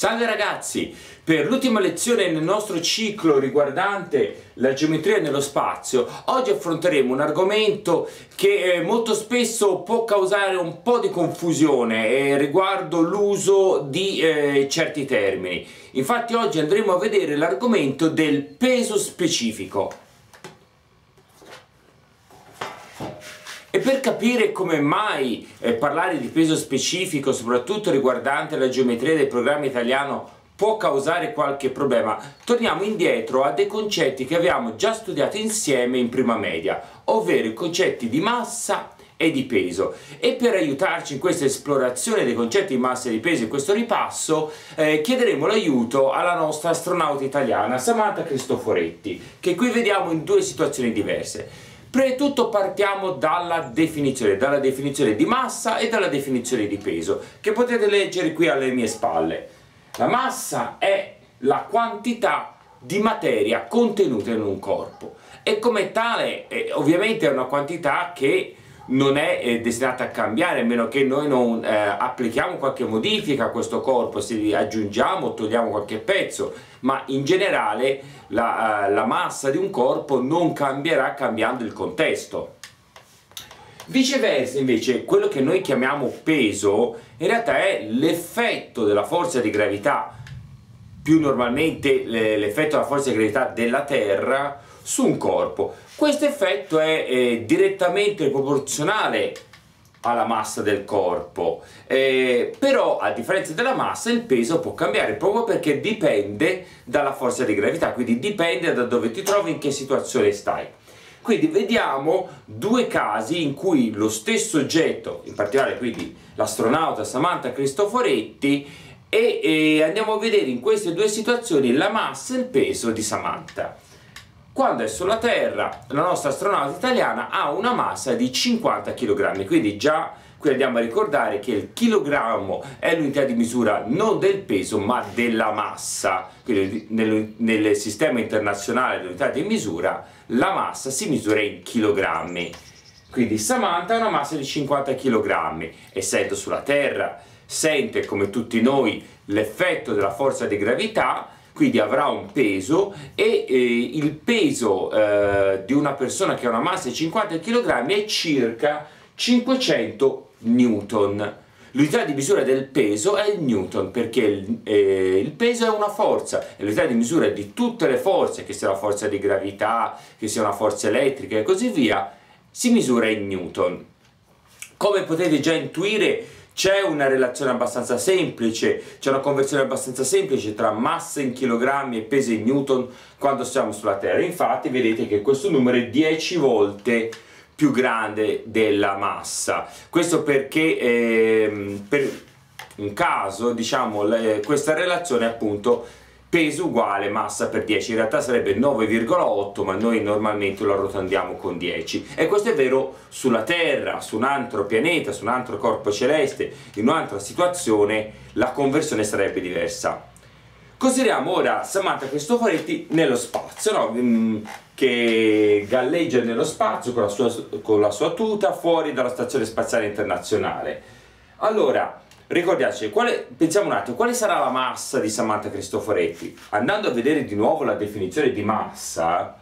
Salve ragazzi! Per l'ultima lezione nel nostro ciclo riguardante la geometria nello spazio, oggi affronteremo un argomento che eh, molto spesso può causare un po' di confusione eh, riguardo l'uso di eh, certi termini. Infatti oggi andremo a vedere l'argomento del peso specifico. E per capire come mai eh, parlare di peso specifico, soprattutto riguardante la geometria del programma italiano, può causare qualche problema, torniamo indietro a dei concetti che abbiamo già studiato insieme in prima media, ovvero i concetti di massa e di peso. E per aiutarci in questa esplorazione dei concetti di massa e di peso in questo ripasso eh, chiederemo l'aiuto alla nostra astronauta italiana Samantha Cristoforetti che qui vediamo in due situazioni diverse Prima di tutto partiamo dalla definizione, dalla definizione di massa e dalla definizione di peso, che potete leggere qui alle mie spalle. La massa è la quantità di materia contenuta in un corpo e come tale eh, ovviamente è una quantità che non è eh, destinata a cambiare a meno che noi non eh, applichiamo qualche modifica a questo corpo, se aggiungiamo o togliamo qualche pezzo, ma in generale la, eh, la massa di un corpo non cambierà cambiando il contesto. Viceversa invece quello che noi chiamiamo peso in realtà è l'effetto della forza di gravità, più normalmente l'effetto della forza di gravità della Terra su un corpo. Questo effetto è eh, direttamente proporzionale alla massa del corpo. Eh, però a differenza della massa il peso può cambiare proprio perché dipende dalla forza di gravità quindi dipende da dove ti trovi in che situazione stai. Quindi vediamo due casi in cui lo stesso oggetto in particolare quindi l'astronauta Samantha Cristoforetti e, e andiamo a vedere in queste due situazioni la massa e il peso di Samantha quando è sulla Terra la nostra astronauta italiana ha una massa di 50 kg, quindi già qui andiamo a ricordare che il chilogrammo è l'unità di misura non del peso ma della massa, quindi nel, nel sistema internazionale dell'unità di misura la massa si misura in chilogrammi. Quindi Samantha ha una massa di 50 kg, essendo sulla Terra sente come tutti noi l'effetto della forza di gravità, quindi avrà un peso e eh, il peso eh, di una persona che ha una massa di 50 kg è circa 500 newton. L'unità di misura del peso è il newton perché il, eh, il peso è una forza e l'unità di misura di tutte le forze, che sia una forza di gravità, che sia una forza elettrica e così via, si misura in newton. Come potete già intuire c'è una relazione abbastanza semplice, c'è una conversione abbastanza semplice tra massa in chilogrammi e peso in newton quando siamo sulla Terra. Infatti vedete che questo numero è 10 volte più grande della massa. Questo perché eh, per un caso, diciamo, le, questa relazione appunto peso uguale massa per 10, in realtà sarebbe 9,8 ma noi normalmente lo arrotondiamo con 10 e questo è vero sulla Terra, su un altro pianeta, su un altro corpo celeste, in un'altra situazione la conversione sarebbe diversa. Consideriamo ora Samantha Cristoforetti nello spazio, no? Mm, che galleggia nello spazio con la, sua, con la sua tuta fuori dalla Stazione Spaziale Internazionale. Allora, Ricordiamoci, quale, pensiamo un attimo, quale sarà la massa di Samantha Cristoforetti? Andando a vedere di nuovo la definizione di massa,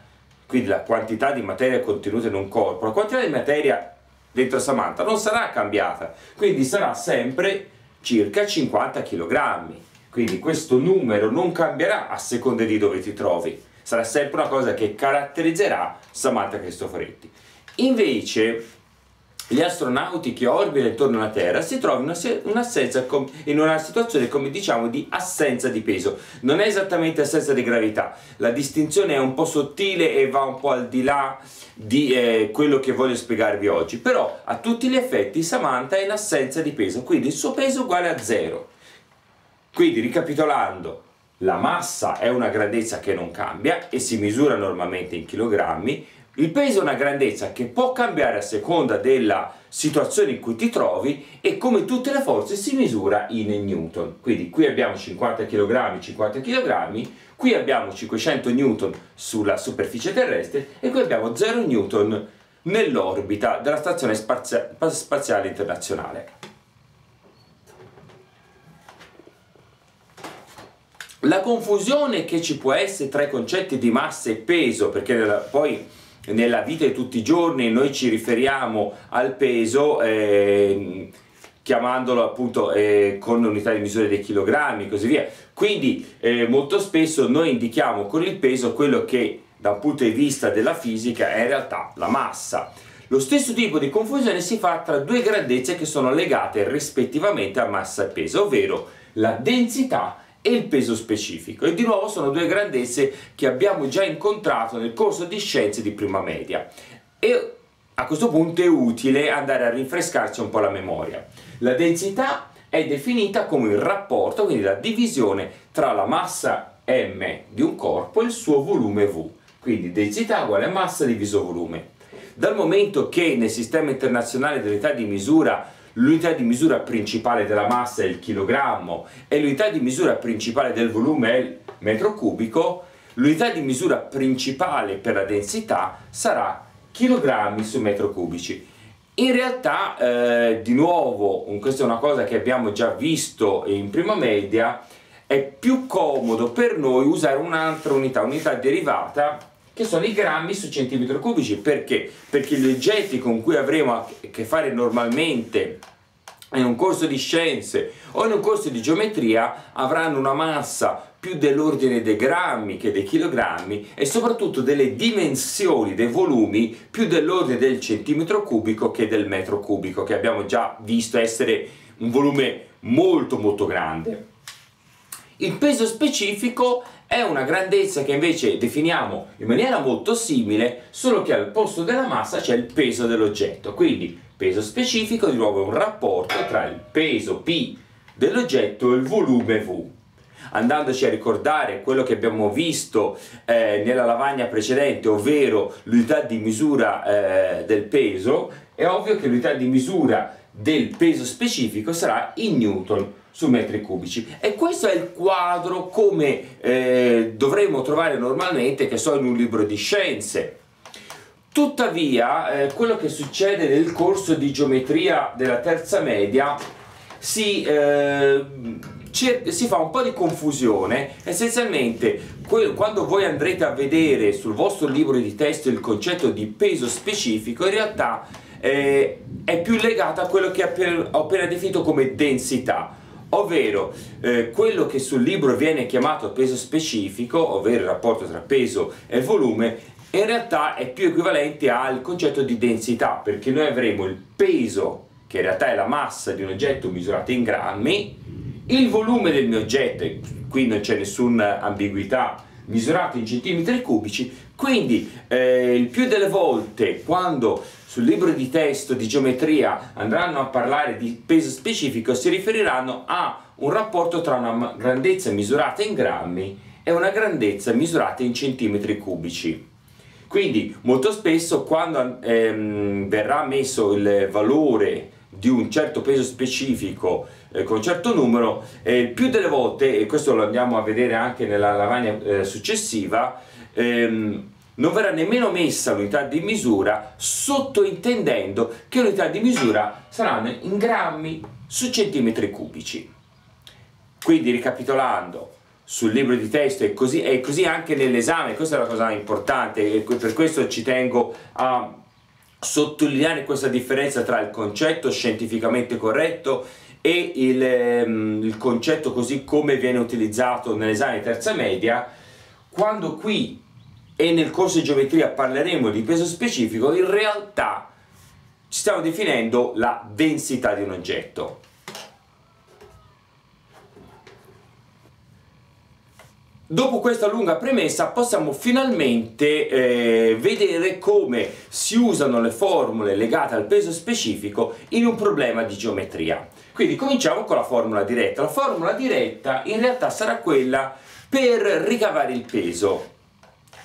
quindi la quantità di materia contenuta in un corpo, la quantità di materia dentro Samantha non sarà cambiata, quindi sarà sempre circa 50 kg. Quindi questo numero non cambierà a seconda di dove ti trovi, sarà sempre una cosa che caratterizzerà Samantha Cristoforetti. Invece, gli astronauti che orbitano intorno alla Terra si trovano in una situazione, come diciamo, di assenza di peso. Non è esattamente assenza di gravità, la distinzione è un po' sottile e va un po' al di là di eh, quello che voglio spiegarvi oggi, però a tutti gli effetti Samantha è in assenza di peso, quindi il suo peso è uguale a zero. Quindi ricapitolando, la massa è una grandezza che non cambia e si misura normalmente in chilogrammi, il peso è una grandezza che può cambiare a seconda della situazione in cui ti trovi e come tutte le forze si misura in newton. Quindi qui abbiamo 50 kg, 50 kg, qui abbiamo 500 newton sulla superficie terrestre e qui abbiamo 0 newton nell'orbita della Stazione Spazia Spaziale Internazionale. la confusione che ci può essere tra i concetti di massa e peso, perché poi nella vita di tutti i giorni noi ci riferiamo al peso eh, chiamandolo appunto eh, con unità di misura dei chilogrammi e così via. Quindi eh, molto spesso noi indichiamo con il peso quello che da un punto di vista della fisica è in realtà la massa. Lo stesso tipo di confusione si fa tra due grandezze che sono legate rispettivamente a massa e peso, ovvero la densità e il peso specifico. E di nuovo sono due grandezze che abbiamo già incontrato nel corso di scienze di prima media. E a questo punto è utile andare a rinfrescarci un po' la memoria. La densità è definita come il rapporto, quindi la divisione tra la massa m di un corpo e il suo volume v. Quindi densità uguale a massa diviso volume. Dal momento che nel sistema internazionale dell'unità di misura l'unità di misura principale della massa è il chilogrammo e l'unità di misura principale del volume è il metro cubico, l'unità di misura principale per la densità sarà chilogrammi su metro cubici. In realtà, eh, di nuovo, questa è una cosa che abbiamo già visto in prima media, è più comodo per noi usare un'altra unità, unità derivata, che sono i grammi su centimetro cubici. Perché? Perché gli oggetti con cui avremo a che fare normalmente in un corso di scienze o in un corso di geometria avranno una massa più dell'ordine dei grammi che dei chilogrammi e soprattutto delle dimensioni dei volumi più dell'ordine del centimetro cubico che del metro cubico che abbiamo già visto essere un volume molto molto grande. Il peso specifico è una grandezza che invece definiamo in maniera molto simile, solo che al posto della massa c'è il peso dell'oggetto. Quindi peso specifico di nuovo è un rapporto tra il peso P dell'oggetto e il volume V andandoci a ricordare quello che abbiamo visto eh, nella lavagna precedente, ovvero l'unità di misura eh, del peso, è ovvio che l'unità di misura del peso specifico sarà in newton su metri cubici. E questo è il quadro come eh, dovremmo trovare normalmente che so in un libro di scienze. Tuttavia eh, quello che succede nel corso di geometria della terza media si eh, si fa un po' di confusione, essenzialmente quando voi andrete a vedere sul vostro libro di testo il concetto di peso specifico, in realtà eh, è più legato a quello che ho appena definito come densità, ovvero eh, quello che sul libro viene chiamato peso specifico, ovvero il rapporto tra peso e volume, in realtà è più equivalente al concetto di densità, perché noi avremo il peso, che in realtà è la massa di un oggetto misurato in grammi, il volume del mio oggetto, qui non c'è nessuna ambiguità, misurato in centimetri cubici, quindi eh, il più delle volte quando sul libro di testo di geometria andranno a parlare di peso specifico si riferiranno a un rapporto tra una grandezza misurata in grammi e una grandezza misurata in centimetri cubici. Quindi molto spesso quando ehm, verrà messo il valore di un certo peso specifico eh, con un certo numero, eh, più delle volte, e questo lo andiamo a vedere anche nella lavagna eh, successiva, ehm, non verrà nemmeno messa l'unità di misura sottointendendo che l'unità di misura saranno in grammi su centimetri cubici. Quindi ricapitolando, sul libro di testo e così, così anche nell'esame, questa è la cosa importante e per questo ci tengo a sottolineare questa differenza tra il concetto scientificamente corretto e il, ehm, il concetto così come viene utilizzato nell'esame terza media, quando qui e nel corso di geometria parleremo di peso specifico, in realtà ci stiamo definendo la densità di un oggetto. Dopo questa lunga premessa possiamo finalmente eh, vedere come si usano le formule legate al peso specifico in un problema di geometria. Quindi cominciamo con la formula diretta. La formula diretta in realtà sarà quella per ricavare il peso.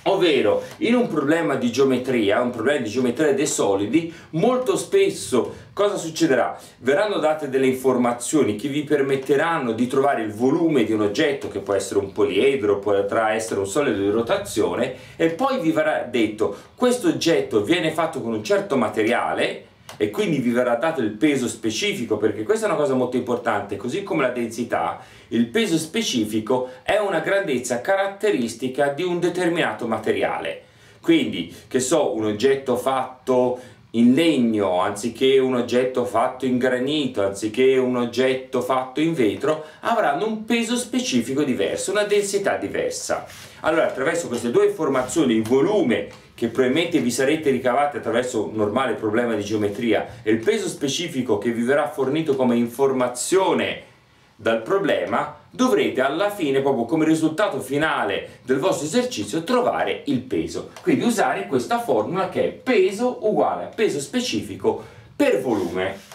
Ovvero, in un problema di geometria, un problema di geometria dei solidi, molto spesso cosa succederà? Verranno date delle informazioni che vi permetteranno di trovare il volume di un oggetto, che può essere un poliedro, potrà essere un solido di rotazione, e poi vi verrà detto questo oggetto viene fatto con un certo materiale e quindi vi verrà dato il peso specifico perché questa è una cosa molto importante. Così come la densità il peso specifico è una grandezza caratteristica di un determinato materiale. Quindi che so un oggetto fatto in legno anziché un oggetto fatto in granito anziché un oggetto fatto in vetro avranno un peso specifico diverso una densità diversa. Allora attraverso queste due informazioni il volume che probabilmente vi sarete ricavati attraverso un normale problema di geometria e il peso specifico che vi verrà fornito come informazione dal problema, dovrete alla fine, proprio come risultato finale del vostro esercizio, trovare il peso. Quindi usare questa formula che è peso uguale a peso specifico per volume.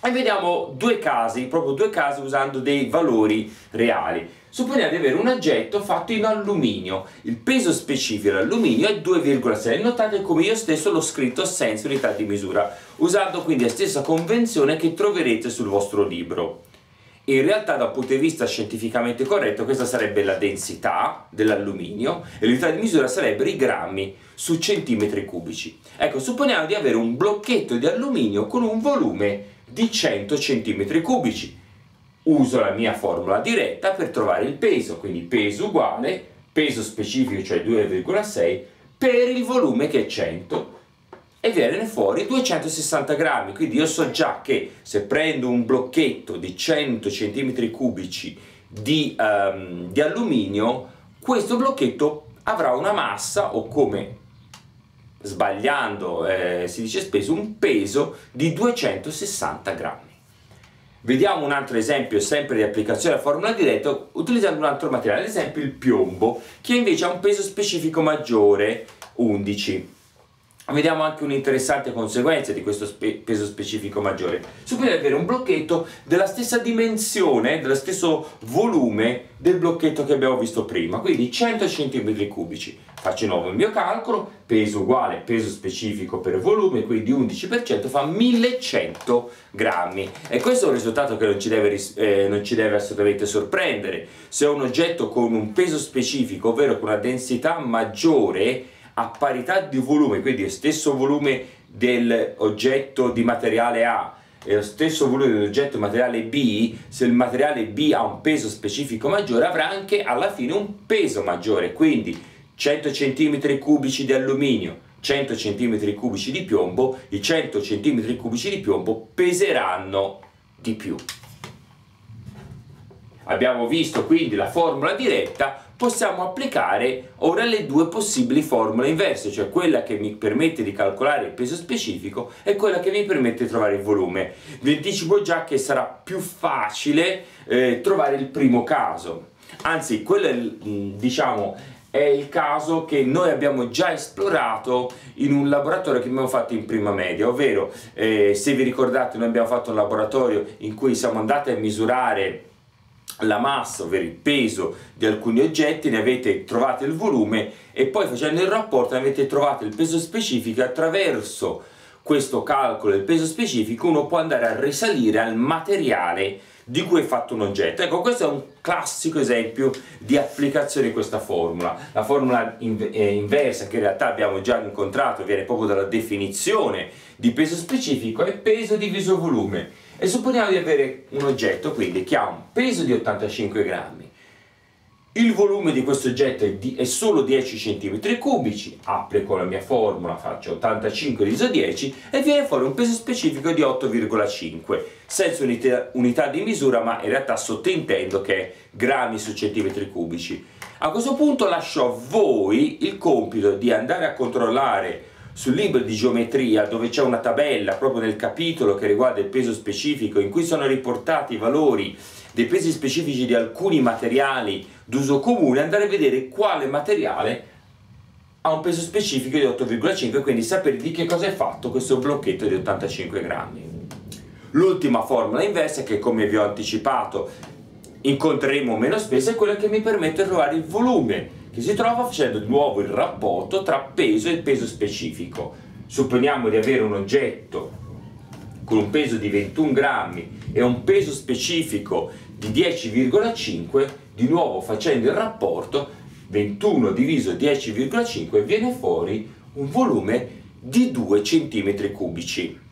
E vediamo due casi, proprio due casi usando dei valori reali. Supponiamo di avere un oggetto fatto in alluminio, il peso specifico dell'alluminio è 2,6, notate come io stesso l'ho scritto senza unità di misura, usando quindi la stessa convenzione che troverete sul vostro libro. In realtà dal punto di vista scientificamente corretto questa sarebbe la densità dell'alluminio e l'unità di misura sarebbero i grammi su centimetri cubici. Ecco, supponiamo di avere un blocchetto di alluminio con un volume di 100 centimetri cubici. Uso la mia formula diretta per trovare il peso, quindi peso uguale, peso specifico cioè 2,6 per il volume che è 100 e viene fuori 260 grammi quindi io so già che se prendo un blocchetto di 100 cm cubici di, um, di alluminio questo blocchetto avrà una massa o come sbagliando eh, si dice spesso un peso di 260 grammi Vediamo un altro esempio sempre di applicazione della formula diretta utilizzando un altro materiale, ad esempio il piombo, che invece ha un peso specifico maggiore, 11. Vediamo anche un'interessante conseguenza di questo spe peso specifico maggiore. Supponiamo di avere un blocchetto della stessa dimensione, dello stesso volume del blocchetto che abbiamo visto prima, quindi 100 cm cubici. Faccio di nuovo il mio calcolo, peso uguale, peso specifico per volume, quindi 11% fa 1100 grammi. E questo è un risultato che non ci deve, eh, non ci deve assolutamente sorprendere. Se un oggetto con un peso specifico, ovvero con una densità maggiore, a parità di volume, quindi lo stesso volume dell'oggetto di materiale A e lo stesso volume dell'oggetto materiale B, se il materiale B ha un peso specifico maggiore avrà anche alla fine un peso maggiore, quindi 100 cm cubici di alluminio, 100 cm cubici di piombo, i 100 cm cubici di piombo peseranno di più. Abbiamo visto quindi la formula diretta possiamo applicare ora le due possibili formule inverse, cioè quella che mi permette di calcolare il peso specifico e quella che mi permette di trovare il volume. Vi anticipo già che sarà più facile eh, trovare il primo caso, anzi quello è, diciamo, è il caso che noi abbiamo già esplorato in un laboratorio che abbiamo fatto in prima media, ovvero eh, se vi ricordate noi abbiamo fatto un laboratorio in cui siamo andati a misurare la massa, ovvero il peso di alcuni oggetti, ne avete trovato il volume e poi facendo il rapporto avete trovato il peso specifico attraverso questo calcolo del peso specifico uno può andare a risalire al materiale di cui è fatto un oggetto. Ecco, questo è un classico esempio di applicazione di questa formula. La formula inversa che in realtà abbiamo già incontrato viene proprio dalla definizione di peso specifico è peso diviso volume e supponiamo di avere un oggetto quindi che ha un peso di 85 grammi il volume di questo oggetto è, di, è solo 10 cm cubici, applico la mia formula, faccio 85 diviso 10 e viene fuori un peso specifico di 8,5 senza unità, unità di misura ma in realtà sottintendo che è grammi su centimetri cubici. A questo punto lascio a voi il compito di andare a controllare sul libro di geometria dove c'è una tabella proprio nel capitolo che riguarda il peso specifico in cui sono riportati i valori dei pesi specifici di alcuni materiali d'uso comune andare a vedere quale materiale ha un peso specifico di 8,5 quindi sapere di che cosa è fatto questo blocchetto di 85 grammi. L'ultima formula inversa che come vi ho anticipato incontreremo meno spesso è quella che mi permette di trovare il volume che si trova facendo di nuovo il rapporto tra peso e peso specifico. Supponiamo di avere un oggetto con un peso di 21 grammi e un peso specifico di 10,5, di nuovo facendo il rapporto 21 diviso 10,5 viene fuori un volume di 2 cm cubici.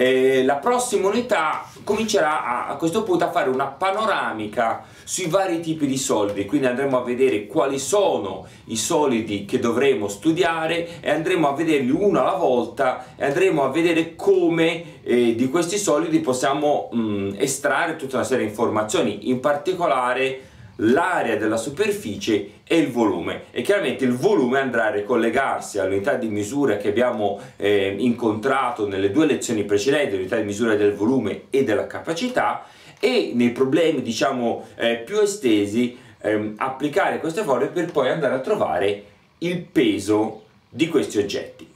Eh, la prossima unità comincerà a, a, questo punto a fare una panoramica sui vari tipi di solidi, quindi andremo a vedere quali sono i solidi che dovremo studiare e andremo a vederli uno alla volta e andremo a vedere come eh, di questi solidi possiamo mh, estrarre tutta una serie di informazioni, in particolare l'area della superficie e il volume e chiaramente il volume andrà a ricollegarsi all'unità di misura che abbiamo eh, incontrato nelle due lezioni precedenti, l'unità di misura del volume e della capacità e nei problemi diciamo eh, più estesi ehm, applicare queste formule per poi andare a trovare il peso di questi oggetti.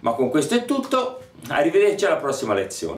Ma con questo è tutto, arrivederci alla prossima lezione.